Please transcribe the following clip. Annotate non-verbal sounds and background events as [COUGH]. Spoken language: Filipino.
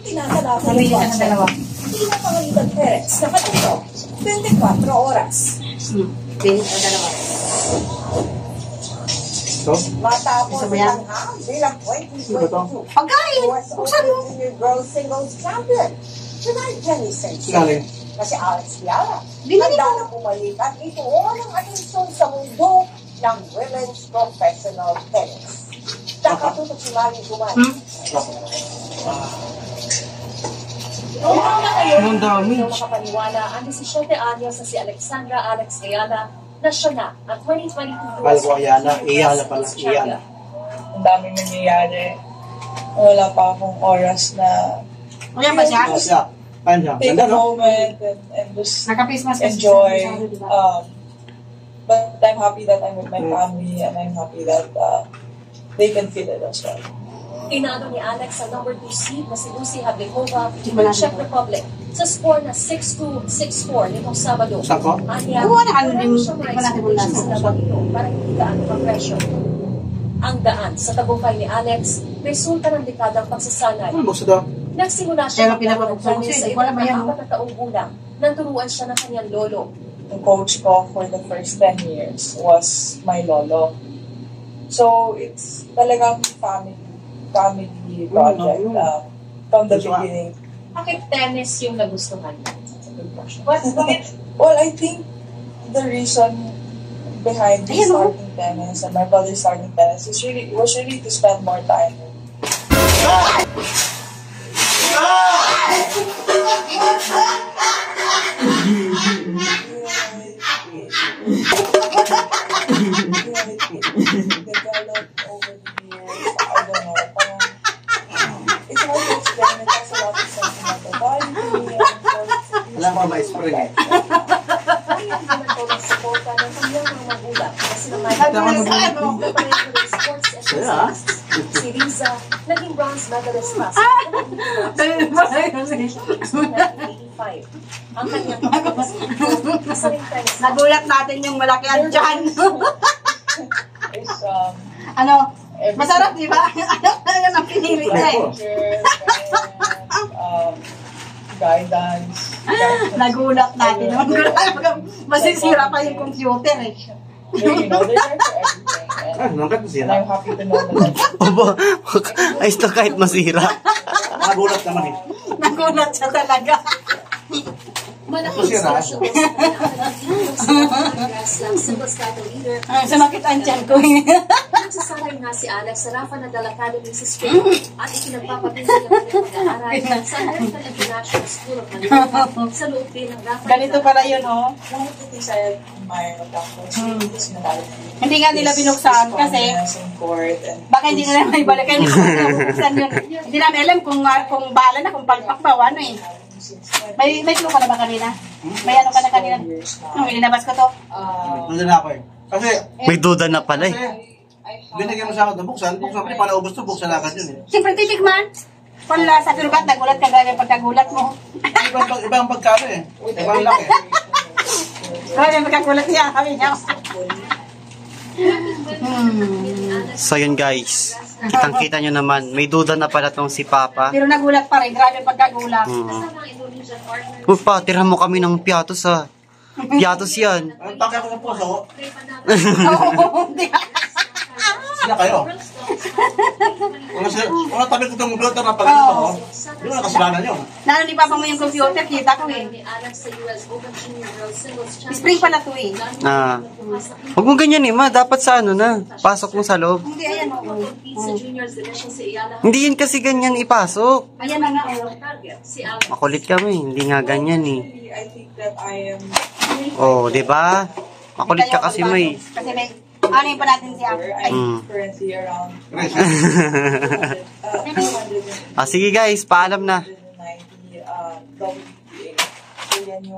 Tinatalakay Sabi ng niya na budget, dalawa. pinapangalitan Perez nakatuto 24 oras. Hmm. O dalawa. Ito? Matapos Isa ba yan? ang ham bilang 2022 Pagkain! Buksan mo! Girls Singles Champion. Tonight, Jenny Sanchez. Galing. Kasi Alex. Binili Handa na bumalik at ituon ang atensyon sa mundo ng women's professional tennis. Nakatutok si Mari Guman. Hmm? Umuha na kayo. Ang dami. Hindi makapaniwala ang 17 anyos na si Alexandra Alex Ayala na siya na ang 2022 Kala ko Ayala, Ayala pala, Ayala. ang daming nangyayari. Wala pa akong oras na yan ba siya? Ah, siya. Siya? take Ganda, a no? moment and, and just Naka-face mask enjoy. diba? Um, but I'm happy that I'm with my family and I'm happy that uh, they can feel it as well. Tinalo ni Alex ang number 2 seed na si Lucy Hablikova Di ba ng Czech? Republic sa score na 6-2, 6-4 nitong Sabado. Saan ko? Anya, Oo, ano, ano, wala di- siyang di mga ba natin expectations nasa- na para hindi gaano ka-pressure. Ang daan sa tagumpay ni Alex, resulta ng dekadang pagsasanay. Ano buksa daw? Nagsimula siya tennis siya, sa hindi ko alam ba yan, edad no? ng apat na taong gulang nang turuan siya ng kanyang lolo. Yung coach ko for the first 10 years was my lolo. So, it's talagang family family project yun. um, from the Gusto beginning. Bakit tennis yung nagustuhan mo? What's Well, I think the reason behind me Ayan, oh. starting tennis and my brother starting tennis is really was really to spend more time with [LAUGHS] developed ano? na pareho ng sports Kaya, ah. Si Riza, naging bronze medalist pa sa? 1985. Ang kanyang Nagulat natin yung malaki ang. It's, um, ano? Masarap, di ba? [LAUGHS] Ano ang pinili niya eh. Guidance. [LAUGHS] Nagulat natin. [LAUGHS] Masisira pa yung computer eh. You know, they're there for everything. Ah, And, nangkat and masira. I'm happy to know that [LAUGHS] Opo, ayos na kahit masira. Nagulat naman eh. Nagulat siya talaga. Malaking Masira. social sa singles title leader. Ay, sumakit ang tiyan ko eh. Nagsasanay nga si Alex sa Rafa Nadal Academy sa Spain at ikinagpapatuloy ang kanyang pag-aaral sa American International School of Manila sa loob din ng Rafa Ganito Nadal pala yun, oh. one of the things I admire really this mentality. Hindi nga nila binuksan kasi baka hindi nila may balik. Kaya hindi [LAUGHS] yun. Hindi namin alam kung, ah, kung bala na, kung palpak ba o ano eh. May, may clue ka na ba kanina? May ano ka na kanina? Nung ilinabas ko to. uh, Nandun na ako eh. Kasi, May duda na pala kasi, eh. Binigyan mo sa akin na buksan, buksan, pala pala ubos to, buksan agad yun eh. Siyempre titikman. Wala sa pero ba't nagulat ka grabe pagkagulat mo? Ibang, pag, ibang pagkano eh. Ibang laki. Grabe pagkagulat niya. Sabi niya. So yun guys, kitang kita nyo naman, may duda na pala tong si Papa. Pero nagulat pa rin. Grabe pagkagulat. Hmm. Kasama ang Indonesian partner Uy pa, tirahan mo kami ng piatos ah. Piatos yan. Ang taki ako ng puso. [LAUGHS] Oo, hindi. sila kayo. Kung nasa, kung natabi ko itong computer na pag-ano ko, yun ang kasalanan nyo. Lalo ni Papa mo yung computer, kita ko eh. Spring pala to eh. Ah. Huwag mo ganyan eh, ma. Dapat sa ano na. Pasok mo sa loob. Hindi, ayan o. Sa juniors division si Ayala Hindi yan kasi ganyan ipasok. Ayan na nga o. target si Alex. Makulit kami, hindi nga ganyan eh. Oh, di ba? Makulit ka kasi may. Kasi may, ano pa natin si Apple? Mm. Ay, Mm. currency around [LAUGHS] Ah, sige guys, paalam na. 290 uh, WTA. So,